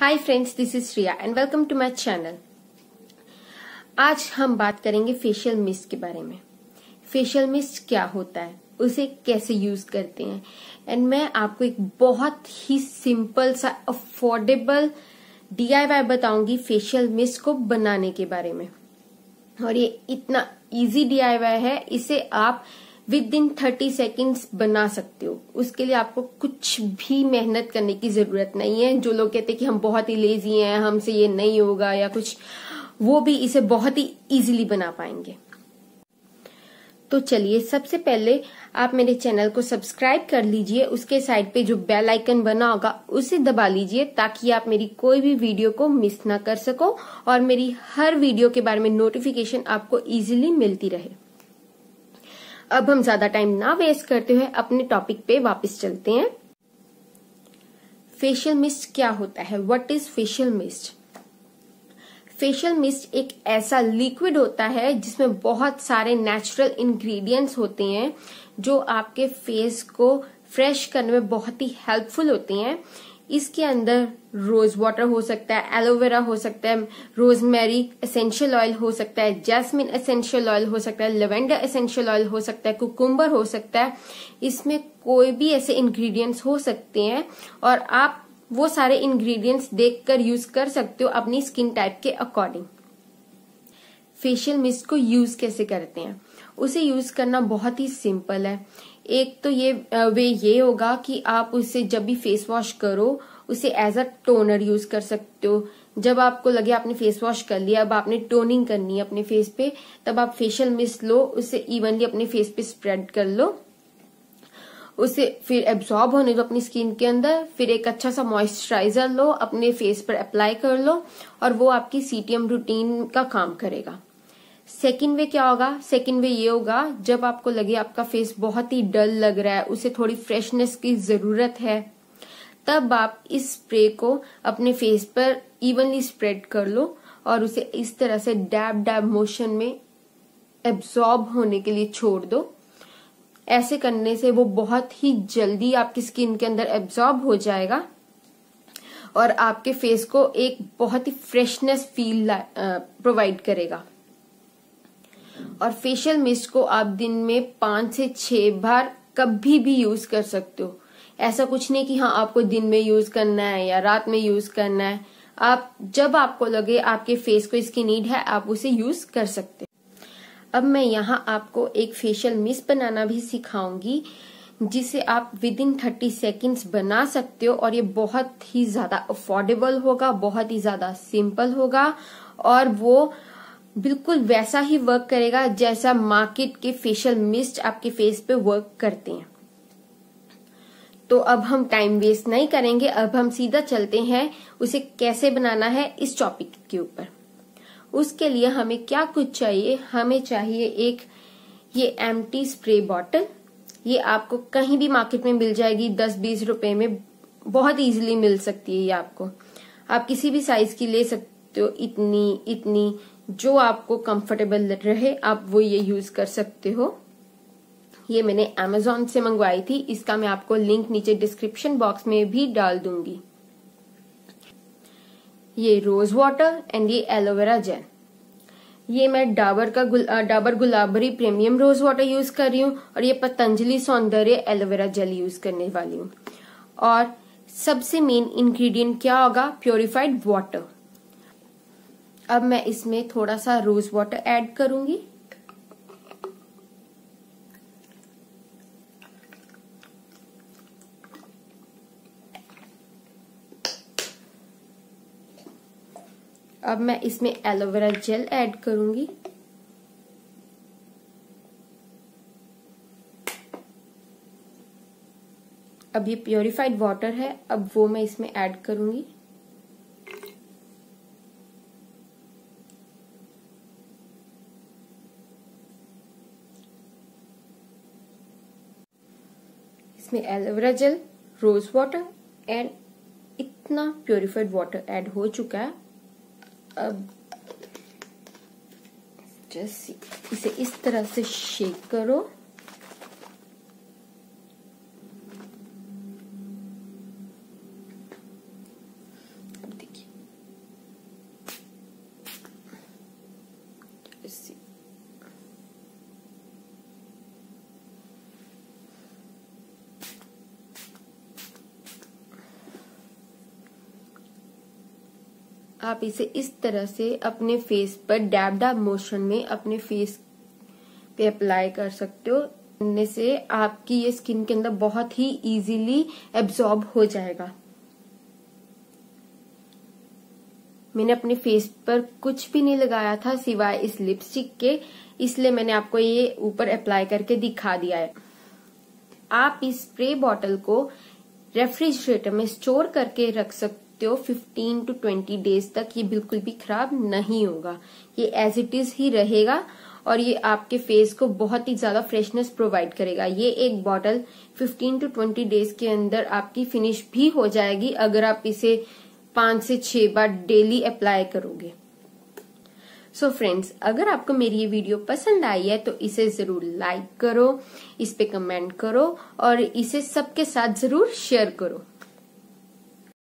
Hi friends this is Shriya and welcome to my channel आज हम बात करेंगे फेशियल मिस्ट के बारे में। फेशियल मिस्ट क्या होता है? उसे कैसे यूज़ करते हैं? एंड मैं आपको एक बहुत ही सिंपल सा अफोर्डेबल डीआईवाई बताऊँगी फेशियल मिस्ट को बनाने के बारे में। और ये इतना इजी डीआईवाई है, इसे आप विद इन थर्टी सेकेंड्स बना सकते हो। उसके लिए आपको कुछ भी मेहनत करने की ज़रूरत नहीं है। जो लोग कहते हैं कि हम बहुत ही लेजी हैं, हमसे ये नहीं होगा या कुछ, वो भी इसे बहुत ही इजीली बना पाएँगे। तो चलिए, सबसे पहले आप मेरे चैनल को सब्सक्राइब कर लीजिए। उसके साइड पे जो बेल आइकन बना होगा, उसे दबा लीजिए ताकि आप मेरी कोई भी वीडियो को मिस ना कर सको और मेरी हर वीडियो के बारे में नोटिफिकेशन आपको इजीली मिलती रहे। अब हम ज़्यादा टाइम ना वेस्ट करते हुए अपने टॉपिक पे वापस चलते हैं। फेशियल मिस्ट क्या होता है? What is facial mist facial mist एक ऐसा लिक्विड होता है जिसमें बहुत सारे नेचुरल इंग्रेडिएंट्स होते हैं, जो आपके फेस को फ्रेश करने में बहुत ही हेल्पफुल होते हैं। इसके अंदर रोज वाटर हो सकता है एलोवेरा हो सकता है रोजमेरी एसेंशियल ऑयल हो सकता है जैस्मिन एसेंशियल ऑयल हो सकता है लेवेंडर एसेंशियल ऑयल हो सकता है कुकुम्बर हो सकता है। इसमें कोई भी ऐसे इंग्रेडिएंट्स हो सकते हैं और आप वो सारे इंग्रेडिएंट्स देखकर यूज़ कर सकते हो अपनी स्किन टाइप के अकॉर्डिंग फेशियल मिस्ट को यूज़ कैसे करते हैं? उसे यूज़ करना बहुत ही सिंपल है। एक तो ये वे ये होगा कि आप उसे जब भी फेस वॉश करो, उसे एज अ टोनर यूज़ कर सकते हो। जब आपको लगे आपने फेस वॉश कर लिया, अब आपने टोनिंग करनी है अपने फेस पे, तब आप फेशियल मिस्ट लो, उसे इवनली अपने फेस पे स्प्रेड कर लो। उसे फिर एब्जॉर्ब होने दो अपनी स्किन के अंदर, फिर एक अच्छा सा मॉइस्चराइजर लो, अपने फेस पर अप्लाई कर लो, और वो आपकी सीटीएम रूटीन का काम करेगा। सेकेंड वे क्या होगा? सेकेंड वे ये होगा, जब आपको लगे आपका फेस बहुत ही डल लग रहा है, उसे थोड़ी फ्रेशनेस की ज़रूरत है, तब आप इस स्प्रे को अपने फेस पर इवनली स्प्रेड कर लो और उसे इस तरह से डैब डैब मोशन में एब्सॉर्ब होने के लिए छोड़ दो। ऐसे करने से वो बहुत ही जल्दी आपकी स्किन के अंदर एब्सॉर्ब हो जाएगा और आपके फेस को एक बहुत ही फ्रेशनेस फील प्रोवाइड करेगा। और फेशियल मिस्ट को आप दिन में पाँच से छह बार कभी भी यूज़ कर सकते हो। ऐसा कुछ नहीं कि हाँ आपको दिन में यूज़ करना है या रात में यूज़ करना है। आप, जब आपको लगे आपके फेस को इसकी नीड है, आप उसे यूज़ कर सकते अब मैं यहाँ आपको एक फेशियल मिस्ट बनाना भी सिखाऊँगी, जिसे आप विद इन थर्टी सेकेंड्स बना सकते हो और ये बहुत ही ज़्यादा अफोर्डेबल होगा, बहुत ही ज़्यादा सिंपल होगा और वो बिल्कुल वैसा ही वर्क करेगा जैसा मार्केट के फेशियल मिस्ट आपके फेस पे वर्क करते हैं। तो अब हम टाइम वेस्ट नहीं करेंगे, अब हम सीधा चलते हैं उसे कैसे बनाना है इस टॉपिक के ऊपर। उसके लिए हमें क्या कुछ चाहिए? हमें चाहिए एक ये एमटी स्प्रे बॉटल ये आपको कहीं भी मार्केट में मिल जाएगी, दस बीस रुपए में। बहुत इजीली मिल सकती है ये आपको। आप किसी भी साइज़ की ले सकते हो इतनी इतनी जो आपको कंफर्टेबल रहे आप वो ये यूज़ कर सकते हो। ये मैंने अमेजोन से मंगवाई थी इसका मैं आपको लिंक नीचे डिस्क्रिप्शन बॉक्स में भी डाल दूँगी। ये रोज वाटर एंड ये एलोवेरा जेल ये मैं डाबर का गुल, Dabur Gulabari premium rose water use कर रही हूँ और ये पतंजलि सौंदर्य एलोवेरा जेल यूज़ करने वाली हूँ। और सबसे मेन इंग्रेडिएंट क्या होगा? प्योरिफाइड वाटर अब मैं इसमें थोड़ा सा रोज वाटर ऐड करूँगी। अब मैं इसमें एलोवेरा जेल ऐड करूँगी। अब ये प्योरीफाइड वाटर है, अब वो मैं इसमें ऐड करूँगी। इसमें aloe vera gel rose water and इतना प्योरिफाइड वाटर ऐड हो चुका है। अब जस्ट इसे इस तरह से शेक करो। देखिए। आप इसे इस तरह से अपने फेस पर डैब डैब मोशन में अपने फेस पे अप्लाई कर सकते हो। करने से आपकी ये स्किन के अंदर बहुत ही इजीली एब्जॉर्ब हो जाएगा। मैंने अपने फेस पर कुछ भी नहीं लगाया था सिवाय इस लिपस्टिक के, इसलिए मैंने आपको ये ऊपर अप्लाई करके दिखा दिया है। आप इस स्प्रे बॉटल को रेफ्रिजरेटर में स्टोर करके रख सकते हो 15 टू 20 डेज़ तक ये बिल्कुल भी खराब नहीं होगा। ये एज इट इज़ ही रहेगा और ये आपके फेस को बहुत ही ज़्यादा फ्रेशनेस प्रोवाइड करेगा। ये एक बॉटल 15 टू 20 डेज़ के अंदर आपकी फिनिश भी हो जाएगी अगर आप इसे पाँच से छह बार डेली अप्लाई करोगे। सो so फ्रेंड्स अगर आपको मेरी ये वीडियो पसंद आई है तो इसे ज़रूर लाइक करो, इस पे कमेंट करो और इसे सबके साथ ज़रूर शेयर करो।